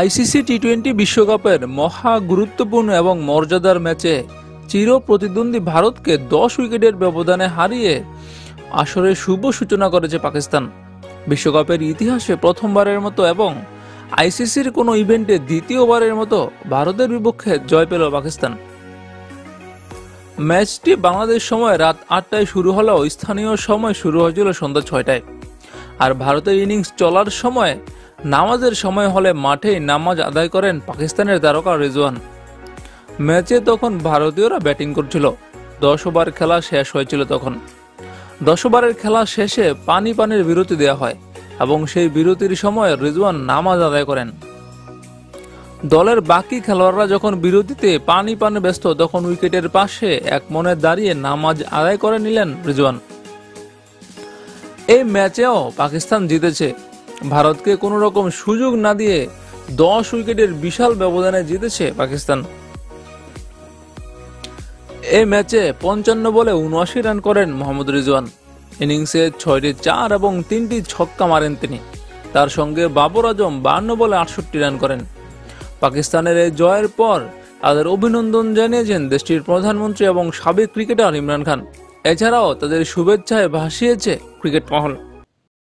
ICC T twenty বিশ্বকাপের মহা গুরুত্বপূর্ণ এবং মর্যাদার ম্যাচে চির প্রতিদ্বন্দ্বী ভারতকে দশ উইকেটের ব্যবধানে হারিয়ে আসরের শুভ সূচনা করেছে পাকিস্তান। বিশ্বকাপের ইতিহাসে প্রথমবারের মতো এবং আইসিসির কোনো ইভেন্টে দ্বিতীয়বারের মতো ভারতের বিপক্ষে জয় পেল পাকিস্তান। ম্যাচটি বাংলাদেশ সময় রাত আটটায় শুরু হলেও স্থানীয় সময় শুরু হয়েছিল সন্ধ্যা ছয়টায়। আর ভারতের ইনিংস চলার সময় নামাজের সময় হলে মাঠেই নামাজ আদায় করেন পাকিস্তানের তারকা রিজওয়ান। ম্যাচে তখন ভারতীয়রা ব্যাটিং করছিল। দশ ওভার খেলা শেষ হয়েছিল তখন। দশ ওভারের খেলা শেষে পানি পানির বিরতি দেওয়া হয় এবং সেই বিরতির সময় রিজওয়ান নামাজ আদায় করেন। দলের বাকি খেলোয়াড়রা যখন বিরতিতে পানি পানে ব্যস্ত, তখন উইকেটের পাশে এক মনে দাঁড়িয়ে নামাজ আদায় করে নিলেন রিজওয়ান। এই ম্যাচেও পাকিস্তান জিতেছে। ভারতকে কোনো রকম সুযোগ না দিয়ে দশ উইকেটের বিশাল ব্যবধানে জিতেছে পাকিস্তান। এই ম্যাচে পঞ্চান্ন বলে উনআশি রান করেন মোহাম্মদ রিজওয়ান। ইনিংসে ছয়টি চার এবং তিনটি ছক্কা মারেন তিনি। তার সঙ্গে বাবর আজম বান্ন বলে আটষট্টি রান করেন। পাকিস্তানের এই জয়ের পর তাদের অভিনন্দন জানিয়েছেন দেশটির প্রধানমন্ত্রী এবং সাবেক ক্রিকেটার ইমরান খান। এছাড়াও তাদের শুভেচ্ছায় ভাসিয়েছে ক্রিকেট মহল।